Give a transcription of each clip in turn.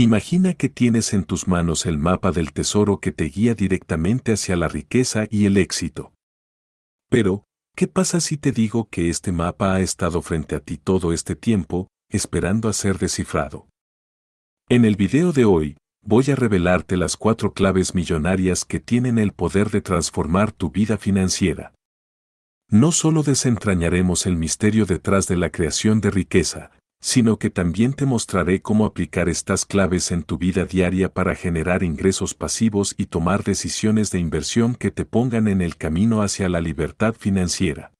Imagina que tienes en tus manos el mapa del tesoro que te guía directamente hacia la riqueza y el éxito. Pero, ¿qué pasa si te digo que este mapa ha estado frente a ti todo este tiempo, esperando a ser descifrado? En el video de hoy, voy a revelarte las cuatro claves millonarias que tienen el poder de transformar tu vida financiera. No solo desentrañaremos el misterio detrás de la creación de riqueza, sino que también te mostraré cómo aplicar estas claves en tu vida diaria para generar ingresos pasivos y tomar decisiones de inversión que te pongan en el camino hacia la libertad financiera.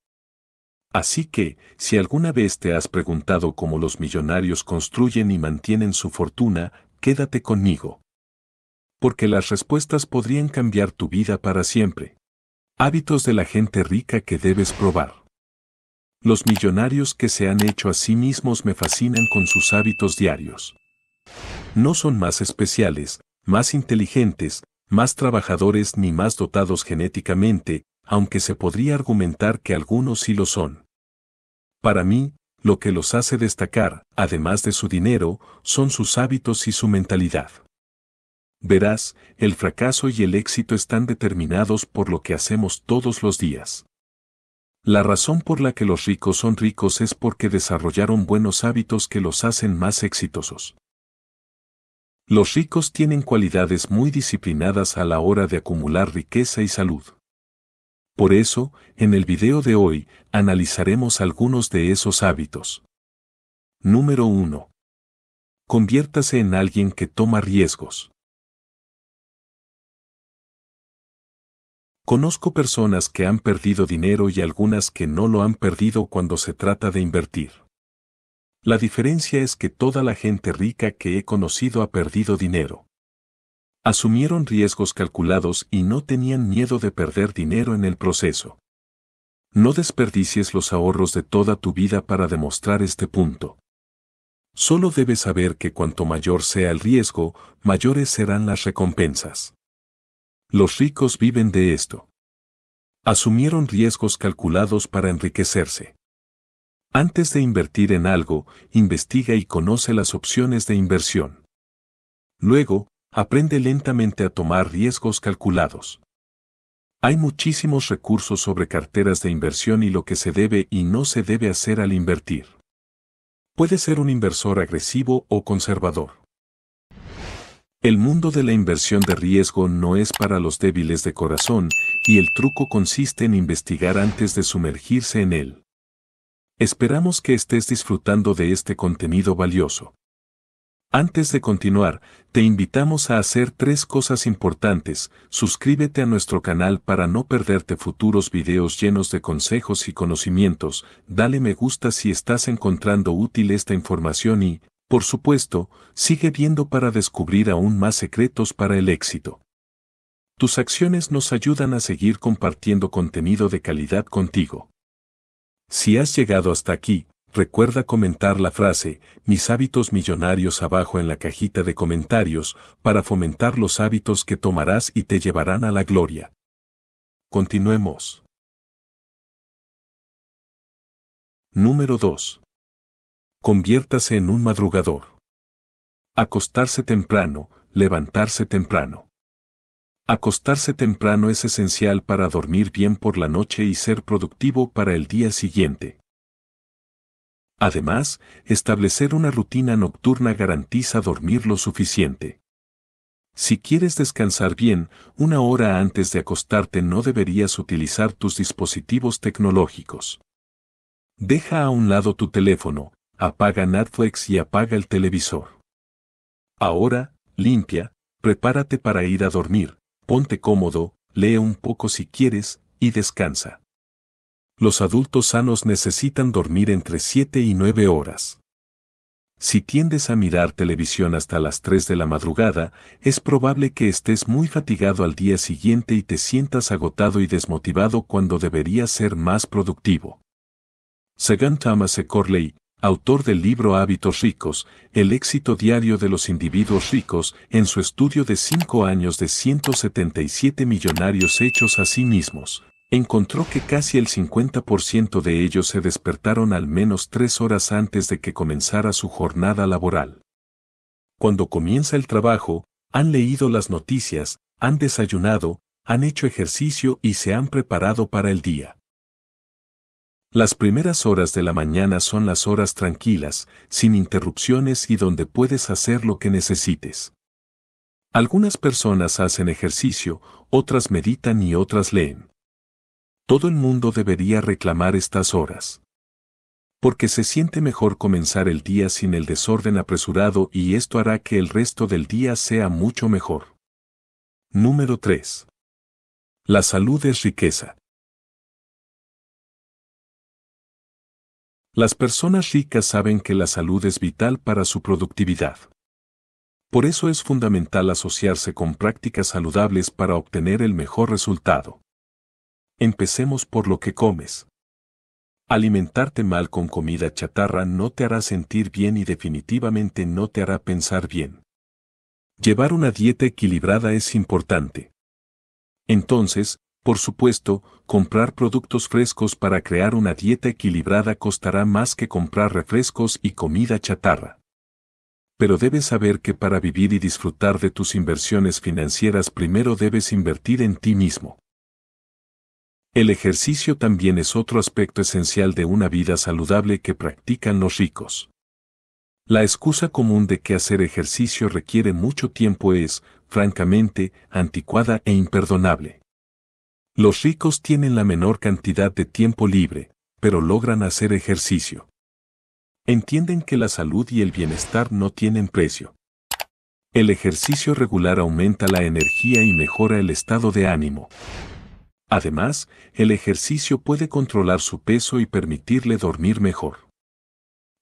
Así que, si alguna vez te has preguntado cómo los millonarios construyen y mantienen su fortuna, quédate conmigo. Porque las respuestas podrían cambiar tu vida para siempre. Hábitos de la gente rica que debes probar. Los millonarios que se han hecho a sí mismos me fascinan con sus hábitos diarios. No son más especiales, más inteligentes, más trabajadores ni más dotados genéticamente, aunque se podría argumentar que algunos sí lo son. Para mí, lo que los hace destacar, además de su dinero, son sus hábitos y su mentalidad. Verás, el fracaso y el éxito están determinados por lo que hacemos todos los días. La razón por la que los ricos son ricos es porque desarrollaron buenos hábitos que los hacen más exitosos. Los ricos tienen cualidades muy disciplinadas a la hora de acumular riqueza y salud. Por eso, en el video de hoy, analizaremos algunos de esos hábitos. Número 1. Conviértase en alguien que toma riesgos. Conozco personas que han perdido dinero y algunas que no lo han perdido cuando se trata de invertir. La diferencia es que toda la gente rica que he conocido ha perdido dinero. Asumieron riesgos calculados y no tenían miedo de perder dinero en el proceso. No desperdicies los ahorros de toda tu vida para demostrar este punto. Solo debes saber que cuanto mayor sea el riesgo, mayores serán las recompensas. Los ricos viven de esto. Asumieron riesgos calculados para enriquecerse. Antes de invertir en algo, investiga y conoce las opciones de inversión. Luego, aprende lentamente a tomar riesgos calculados. Hay muchísimos recursos sobre carteras de inversión y lo que se debe y no se debe hacer al invertir. Puede ser un inversor agresivo o conservador. El mundo de la inversión de riesgo no es para los débiles de corazón, y el truco consiste en investigar antes de sumergirse en él. Esperamos que estés disfrutando de este contenido valioso. Antes de continuar, te invitamos a hacer tres cosas importantes. Suscríbete a nuestro canal para no perderte futuros videos llenos de consejos y conocimientos. Dale me gusta si estás encontrando útil esta información y, por supuesto, sigue viendo para descubrir aún más secretos para el éxito. Tus acciones nos ayudan a seguir compartiendo contenido de calidad contigo. Si has llegado hasta aquí, recuerda comentar la frase, mis hábitos millonarios abajo en la cajita de comentarios, para fomentar los hábitos que tomarás y te llevarán a la gloria. Continuemos. Número 2. Conviértase en un madrugador. Acostarse temprano, levantarse temprano. Acostarse temprano es esencial para dormir bien por la noche y ser productivo para el día siguiente. Además, establecer una rutina nocturna garantiza dormir lo suficiente. Si quieres descansar bien, una hora antes de acostarte no deberías utilizar tus dispositivos tecnológicos. Deja a un lado tu teléfono, apaga Netflix y apaga el televisor. Ahora, limpia, prepárate para ir a dormir, ponte cómodo, lee un poco si quieres, y descansa. Los adultos sanos necesitan dormir entre 7 y 9 horas. Si tiendes a mirar televisión hasta las 3 de la madrugada, es probable que estés muy fatigado al día siguiente y te sientas agotado y desmotivado cuando deberías ser más productivo. Según Thomas E. Corley, autor del libro Hábitos ricos, el éxito diario de los individuos ricos, en su estudio de cinco años de 177 millonarios hechos a sí mismos, encontró que casi el 50% de ellos se despertaron al menos tres horas antes de que comenzara su jornada laboral. cuando comienza el trabajo, han leído las noticias, han desayunado, han hecho ejercicio y se han preparado para el día. Las primeras horas de la mañana son las horas tranquilas, sin interrupciones y donde puedes hacer lo que necesites. Algunas personas hacen ejercicio, otras meditan y otras leen. Todo el mundo debería reclamar estas horas. Porque se siente mejor comenzar el día sin el desorden apresurado y esto hará que el resto del día sea mucho mejor. Número 3. La salud es riqueza. Las personas ricas saben que la salud es vital para su productividad. Por eso es fundamental asociarse con prácticas saludables para obtener el mejor resultado. Empecemos por lo que comes. Alimentarte mal con comida chatarra no te hará sentir bien y definitivamente no te hará pensar bien. Llevar una dieta equilibrada es importante. Entonces, por supuesto, comprar productos frescos para crear una dieta equilibrada costará más que comprar refrescos y comida chatarra. Pero debes saber que para vivir y disfrutar de tus inversiones financieras primero debes invertir en ti mismo. El ejercicio también es otro aspecto esencial de una vida saludable que practican los ricos. La excusa común de que hacer ejercicio requiere mucho tiempo es, francamente, anticuada e imperdonable. Los ricos tienen la menor cantidad de tiempo libre, pero logran hacer ejercicio. Entienden que la salud y el bienestar no tienen precio. El ejercicio regular aumenta la energía y mejora el estado de ánimo. Además, el ejercicio puede controlar su peso y permitirle dormir mejor.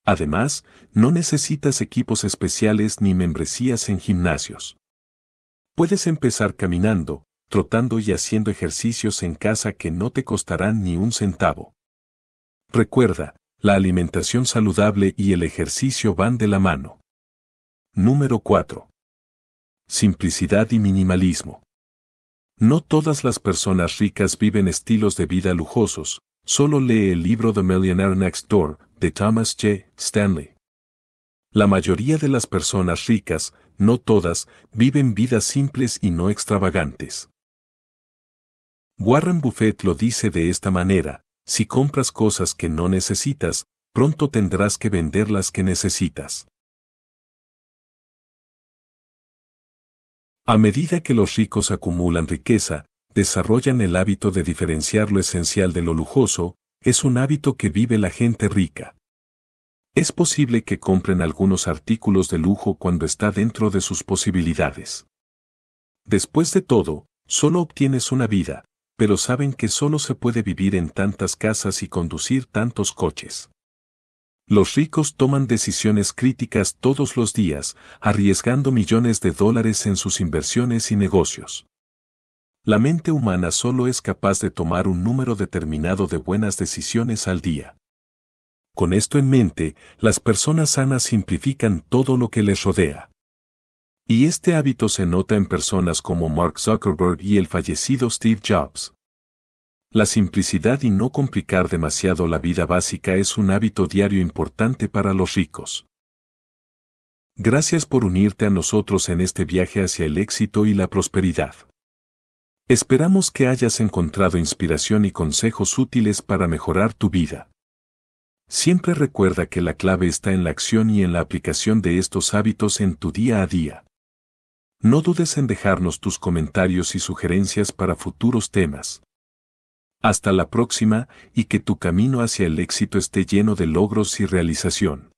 Además, no necesitas equipos especiales ni membresías en gimnasios. Puedes empezar caminando, trotando y haciendo ejercicios en casa que no te costarán ni un centavo. Recuerda, la alimentación saludable y el ejercicio van de la mano. Número 4. Simplicidad y minimalismo. No todas las personas ricas viven estilos de vida lujosos, solo lee el libro The Millionaire Next Door, de Thomas J. Stanley. La mayoría de las personas ricas, no todas, viven vidas simples y no extravagantes. Warren Buffett lo dice de esta manera, si compras cosas que no necesitas, pronto tendrás que vender las que necesitas. A medida que los ricos acumulan riqueza, desarrollan el hábito de diferenciar lo esencial de lo lujoso, es un hábito que vive la gente rica. Es posible que compren algunos artículos de lujo cuando está dentro de sus posibilidades. Después de todo, solo obtienes una vida, pero saben que solo se puede vivir en tantas casas y conducir tantos coches. Los ricos toman decisiones críticas todos los días, arriesgando millones de dólares en sus inversiones y negocios. La mente humana solo es capaz de tomar un número determinado de buenas decisiones al día. Con esto en mente, las personas sanas simplifican todo lo que les rodea. Y este hábito se nota en personas como Mark Zuckerberg y el fallecido Steve Jobs. La simplicidad y no complicar demasiado la vida básica es un hábito diario importante para los ricos. Gracias por unirte a nosotros en este viaje hacia el éxito y la prosperidad. Esperamos que hayas encontrado inspiración y consejos útiles para mejorar tu vida. Siempre recuerda que la clave está en la acción y en la aplicación de estos hábitos en tu día a día. No dudes en dejarnos tus comentarios y sugerencias para futuros temas. Hasta la próxima y que tu camino hacia el éxito esté lleno de logros y realización.